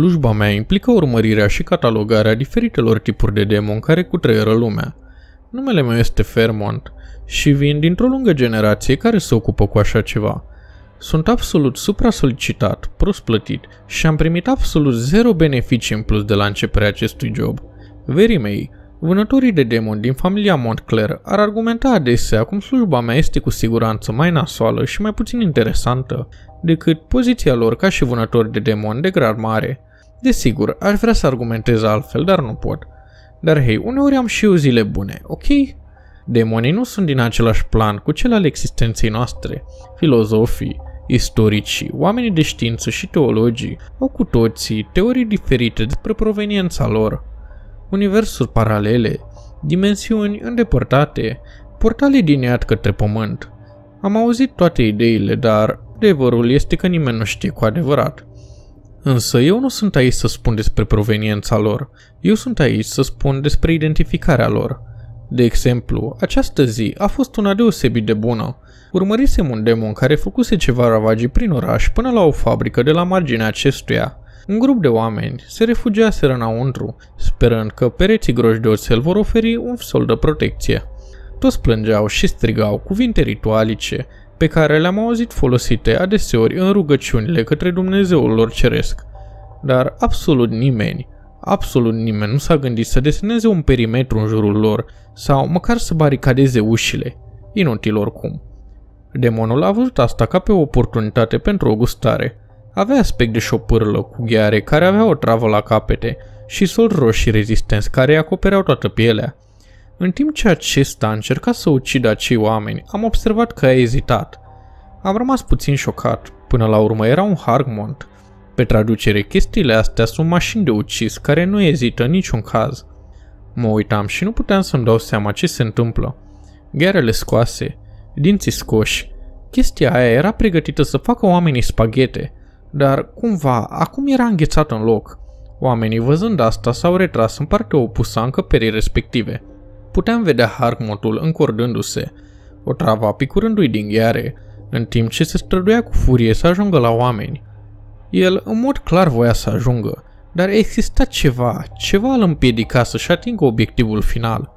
Slujba mea implică urmărirea și catalogarea diferitelor tipuri de demon care cutreieră lumea. Numele meu este Fairmont și vin dintr-o lungă generație care se ocupă cu așa ceva. Sunt absolut supra-solicitat, prost plătit și am primit absolut zero beneficii în plus de la începerea acestui job. Verii mei, vânătorii de demon din familia Montclair ar argumenta adesea cum slujba mea este cu siguranță mai nasoală și mai puțin interesantă decât poziția lor ca și vânători de demon de grad mare. Desigur, aș vrea să argumentez altfel, dar nu pot. Dar hei, uneori am și eu zile bune, ok? Demonii nu sunt din același plan cu cel al existenței noastre. Filozofii, istoricii, oamenii de știință și teologii au cu toții teorii diferite despre proveniența lor. Universuri paralele, dimensiuni îndepărtate, portale din iad către pământ. Am auzit toate ideile, dar adevărul este că nimeni nu știe cu adevărat. Însă eu nu sunt aici să spun despre proveniența lor, eu sunt aici să spun despre identificarea lor. De exemplu, această zi a fost una deosebit de bună. Urmărisem un demon care făcuse ceva ravagii prin oraș până la o fabrică de la marginea acestuia. Un grup de oameni se refugiaseră înăuntru, sperând că pereții groși de oțel vor oferi un sol de protecție. Toți plângeau și strigau cuvinte ritualice, pe care le-am auzit folosite adeseori în rugăciunile către Dumnezeul lor ceresc. Dar absolut nimeni, absolut nimeni nu s-a gândit să deseneze un perimetru în jurul lor sau măcar să baricadeze ușile. Inutil oricum. Demonul a văzut asta ca pe o oportunitate pentru o gustare. Avea aspect de șopârlă cu gheare care avea o travă la capete și sol roșii rezistenți care îi acopereau toată pielea. În timp ce acesta a încercat să ucidă acei oameni, am observat că a ezitat. Am rămas puțin șocat. Până la urmă era un Hargmont. Pe traducere, chestiile astea sunt mașini de ucis care nu ezită în niciun caz. Mă uitam și nu puteam să-mi dau seama ce se întâmplă. Ghearele scoase, dinții scoși. Chestia aia era pregătită să facă oamenii spaghete, dar cumva acum era înghețat în loc. Oamenii văzând asta s-au retras în partea opusă a încăperii respective. Puteam vedea Harkmotul încordându-se, o travă picurându-i din gheare, în timp ce se străduia cu furie să ajungă la oameni. El în mod clar voia să ajungă, dar exista ceva, ceva îl împiedica să-și atingă obiectivul final.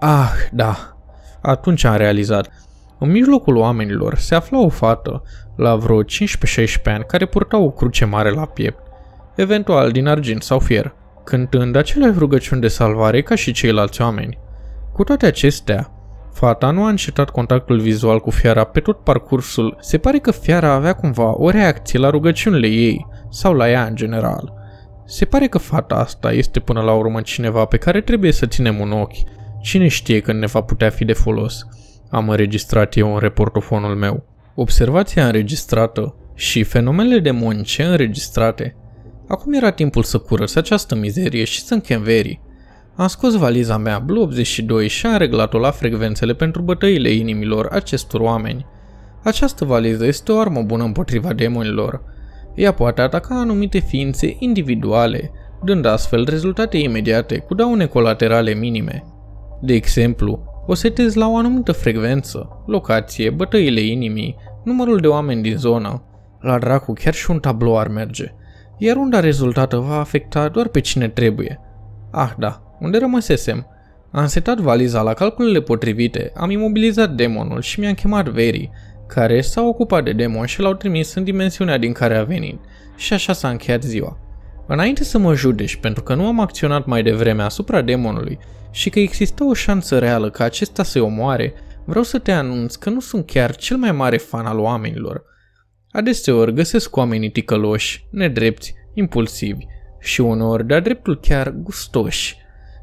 Ah, da. Atunci am realizat. În mijlocul oamenilor se afla o fată, la vreo 15-16 ani, care purta o cruce mare la piept, eventual din argint sau fier, cântând aceleași rugăciuni de salvare ca și ceilalți oameni. Cu toate acestea, fata nu a încetat contactul vizual cu fiara pe tot parcursul. Se pare că fiara avea cumva o reacție la rugăciunile ei, sau la ea în general. Se pare că fata asta este până la urmă cineva pe care trebuie să ținem un ochi. Cine știe când ne va putea fi de folos? Am înregistrat eu în reportofonul meu. Observația înregistrată și fenomenele demonice înregistrate. Acum era timpul să curăț această mizerie și să închem verii. Am scos valiza mea Blue 82 și am reglat-o la frecvențele pentru bătăile inimilor acestor oameni. Această valiză este o armă bună împotriva demonilor. Ea poate ataca anumite ființe individuale, dând astfel rezultate imediate cu daune colaterale minime. De exemplu, o setezi la o anumită frecvență, locație, bătăile inimii, numărul de oameni din zonă. La dracu chiar și un tablou ar merge. Iar unda rezultată va afecta doar pe cine trebuie. Ah da, unde rămăsesem. Am setat valiza la calculele potrivite, am imobilizat demonul și mi-am chemat Veri, care s-a ocupat de demon și l-au trimis în dimensiunea din care a venit. Și așa s-a încheiat ziua. Înainte să mă judești pentru că nu am acționat mai devreme asupra demonului și că există o șansă reală ca acesta să-i omoare, vreau să te anunț că nu sunt chiar cel mai mare fan al oamenilor. Adeseori găsesc oamenii ticăloși, nedrepti, impulsivi și uneori de-a dreptul chiar gustoși.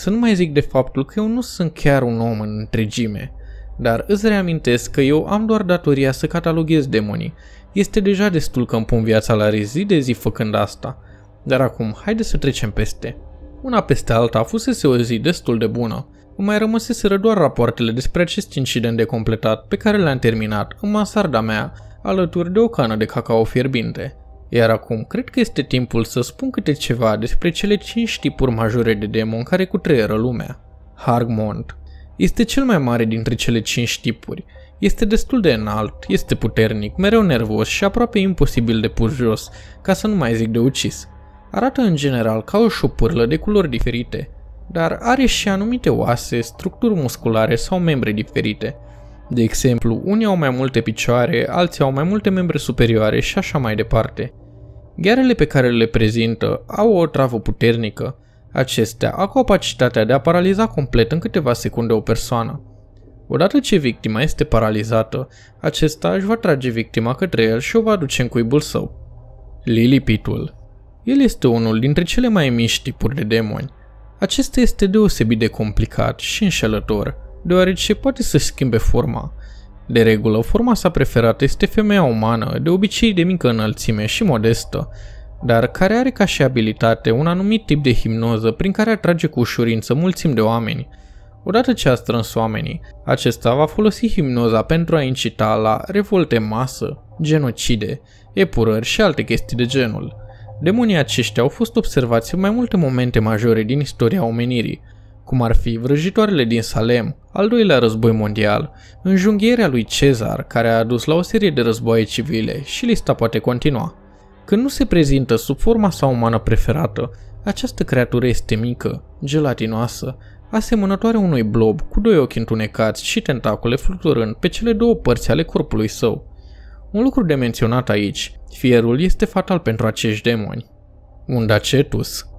Să nu mai zic de faptul că eu nu sunt chiar un om în întregime, dar îți reamintesc că eu am doar datoria să cataloghez demonii. Este deja destul că îmi pun viața la zi de zi făcând asta. Dar acum, haide să trecem peste. Una peste alta fusese o zi destul de bună. Îmi mai rămăseseră doar rapoartele despre acest incident de completat pe care le-am terminat în mansarda mea, alături de o cană de cacao fierbinte. Iar acum, cred că este timpul să spun câte ceva despre cele 5 tipuri majore de demon care cutreieră lumea. Hargmont este cel mai mare dintre cele 5 tipuri. Este destul de înalt, este puternic, mereu nervos și aproape imposibil de pus jos, ca să nu mai zic de ucis. Arată în general ca o șopârlă de culori diferite, dar are și anumite oase, structuri musculare sau membre diferite. De exemplu, unii au mai multe picioare, alții au mai multe membre superioare și așa mai departe. Ghearele pe care le prezintă au o travă puternică. Acestea au capacitatea de a paraliza complet în câteva secunde o persoană. Odată ce victima este paralizată, acesta își va trage victima către el și o va duce în cuibul său. Lilipitul El este unul dintre cele mai mici tipuri de demoni. Acesta este deosebit de complicat și înșelător, deoarece poate să schimbe forma. De regulă, forma sa preferată este femeia umană, de obicei de mică înălțime și modestă, dar care are ca și abilitate un anumit tip de hipnoză prin care atrage cu ușurință mulțimi de oameni. Odată ce a strâns oamenii, acesta va folosi hipnoza pentru a incita la revolte masă, genocide, epurări și alte chestii de genul. Demonii aceștia au fost observați în mai multe momente majore din istoria omenirii, cum ar fi vrăjitoarele din Salem, al doilea război mondial, înjunghierea lui Cezar, care a adus la o serie de războaie civile și lista poate continua. Când nu se prezintă sub forma sa umană preferată, această creatură este mică, gelatinoasă, asemănătoare unui blob cu doi ochi întunecați și tentacule fluturând pe cele două părți ale corpului său. Un lucru de menționat aici, fierul este fatal pentru acești demoni. Undacetus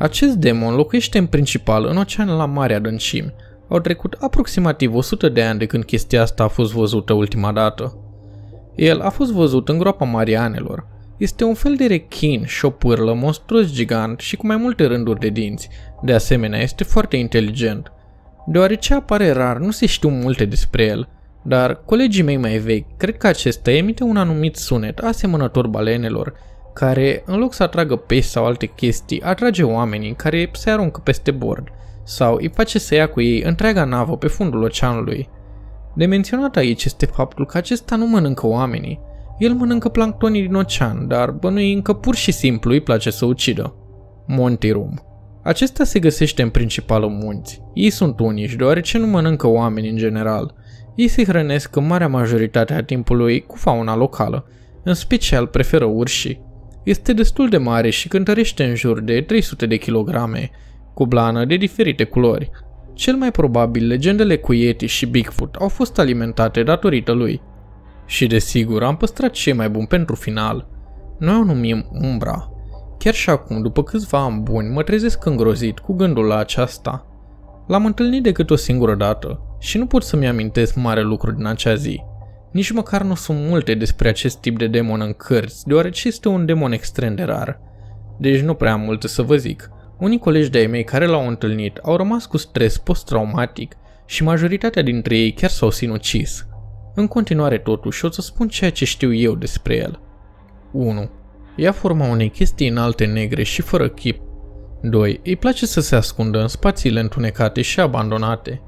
Acest demon locuiește în principal în ocean la mare adâncimi. Au trecut aproximativ 100 de ani de când chestia asta a fost văzută ultima dată. El a fost văzut în groapa Marianelor. Este un fel de rechin, șopârlă, monstruos gigant și cu mai multe rânduri de dinți. De asemenea, este foarte inteligent. Deoarece apare rar, nu se știu multe despre el – dar colegii mei mai vechi cred că acesta emite un anumit sunet asemănător balenelor, care, în loc să atragă pești sau alte chestii, atrage oamenii care se aruncă peste bord sau îi face să ia cu ei întreaga navă pe fundul oceanului. De menționat aici este faptul că acesta nu mănâncă oamenii. El mănâncă planctonii din ocean, dar bănuii încă pur și simplu îi place să ucidă. Montirum Acesta se găsește în principal în munți. Ei sunt unici, deoarece nu mănâncă oameni în general – ei se hrănesc în marea majoritate a timpului cu fauna locală, în special preferă urșii. Este destul de mare și cântărește în jur de 300 de kilograme, cu blană de diferite culori. Cel mai probabil, legendele cu Yeti și Bigfoot au fost alimentate datorită lui. Și desigur, am păstrat cei mai buni pentru final. Noi o numim Umbra. Chiar și acum, după câțiva ani buni, mă trezesc îngrozit cu gândul la aceasta. L-am întâlnit decât o singură dată și nu pot să-mi amintesc mare lucru din acea zi. Nici măcar nu sunt multe despre acest tip de demon în cărți, deoarece este un demon extrem de rar. Deci nu prea am multe să vă zic. Unii colegi de-ai mei care l-au întâlnit au rămas cu stres post-traumatic și majoritatea dintre ei chiar s-au sinucis. În continuare totuși o să spun ceea ce știu eu despre el. 1. Ia forma unei chestii înalte negre și fără chip 2. Îi place să se ascundă în spațiile întunecate și abandonate.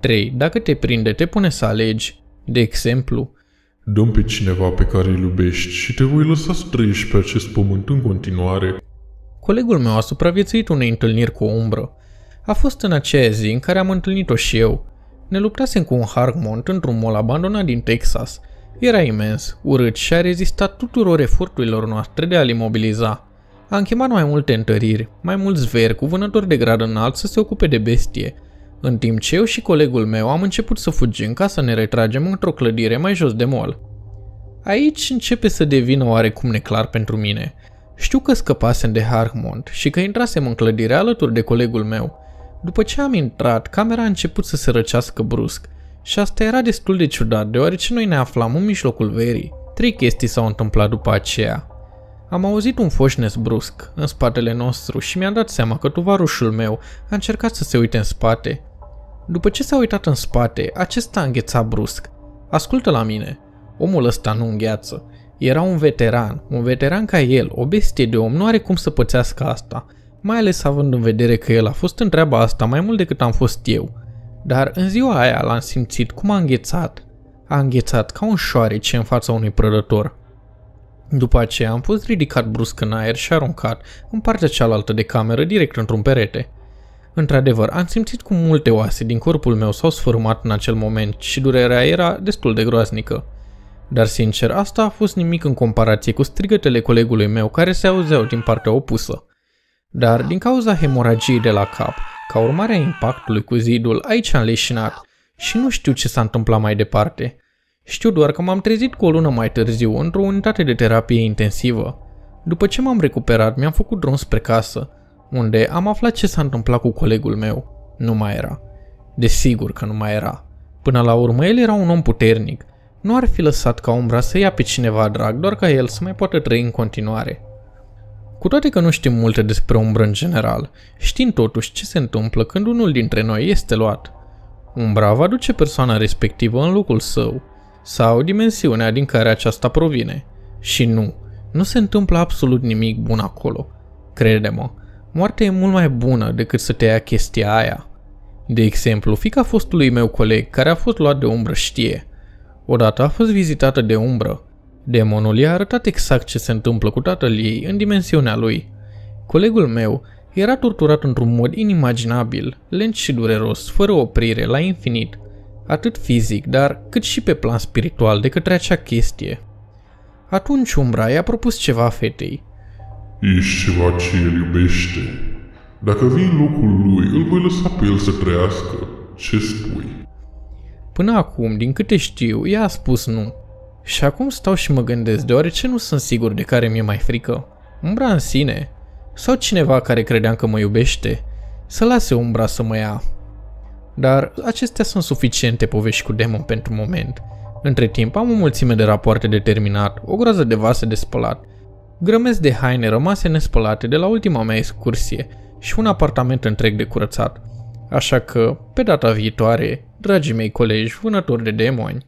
3. Dacă te prinde, te pune să alegi. De exemplu, Dăm pe cineva pe care îl iubești și te voi lăsa să trăiești pe acest pământ în continuare. Colegul meu a supraviețuit unei întâlniri cu o umbră. A fost în aceea zi în care am întâlnit-o și eu. Ne luptasem cu un Hargmont într-un mall abandonat din Texas. Era imens, urât și a rezistat tuturor eforturilor noastre de a-l imobiliza. Am chemat mai multe întăriri, mai mulți veri cu vânători de grad înalt să se ocupe de bestie, în timp ce eu și colegul meu am început să fugim ca să ne retragem într-o clădire mai jos de mol. Aici începe să devină oarecum neclar pentru mine. Știu că scăpasem de Harmont și că intrasem în clădire alături de colegul meu. După ce am intrat, camera a început să se răcească brusc și asta era destul de ciudat deoarece noi ne aflam în mijlocul verii. Trei chestii s-au întâmplat după aceea. Am auzit un foșnes brusc în spatele nostru și mi-am dat seama că tovarușul meu a încercat să se uite în spate. După ce s-a uitat în spate, acesta a înghețat brusc. Ascultă la mine. Omul ăsta nu îngheață. Era un veteran, un veteran ca el, o bestie de om, nu are cum să pățească asta, mai ales având în vedere că el a fost în treaba asta mai mult decât am fost eu. Dar în ziua aia l-am simțit cum a înghețat. A înghețat ca un șoarece în fața unui prădător. După aceea am fost ridicat brusc în aer și aruncat în partea cealaltă de cameră direct într-un perete. Într-adevăr, am simțit cum multe oase din corpul meu s-au sfârmat în acel moment și durerea era destul de groaznică. Dar sincer, asta a fost nimic în comparație cu strigătele colegului meu care se auzeau din partea opusă. Dar din cauza hemoragiei de la cap, ca urmare a impactului cu zidul, aici am leșinat și nu știu ce s-a întâmplat mai departe. Știu doar că m-am trezit cu o lună mai târziu într-o unitate de terapie intensivă. După ce m-am recuperat, mi-am făcut drum spre casă, unde am aflat ce s-a întâmplat cu colegul meu. Nu mai era. Desigur că nu mai era. Până la urmă, el era un om puternic. Nu ar fi lăsat ca umbra să ia pe cineva drag, doar ca el să mai poată trăi în continuare. Cu toate că nu știm multe despre umbră în general, știm totuși ce se întâmplă când unul dintre noi este luat. Umbra va duce persoana respectivă în locul său, sau dimensiunea din care aceasta provine. Și nu, nu se întâmplă absolut nimic bun acolo. Crede-mă, moartea e mult mai bună decât să te ia chestia aia. De exemplu, fica fostului meu coleg care a fost luat de umbră știe. Odată a fost vizitată de umbră. Demonul i-a arătat exact ce se întâmplă cu tatăl ei în dimensiunea lui. Colegul meu era torturat într-un mod inimaginabil, lent și dureros, fără oprire, la infinit, atât fizic, dar cât și pe plan spiritual de către acea chestie. Atunci Umbra i-a propus ceva fetei. Ești ceva ce el iubește. Dacă vii în locul lui, îl voi lăsa pe el să trăiască. Ce spui? Până acum, din câte știu, ea a spus nu. Și acum stau și mă gândesc, deoarece nu sunt sigur de care mi-e mai frică. Umbra în sine, sau cineva care credeam că mă iubește, să lase umbra să mă ia. Dar acestea sunt suficiente povești cu demon pentru moment. Între timp am o mulțime de rapoarte de terminat, o groază de vase de spălat, grămezi de haine rămase nespălate de la ultima mea excursie și un apartament întreg de curățat. Așa că, pe data viitoare, dragii mei colegi vânători de demoni,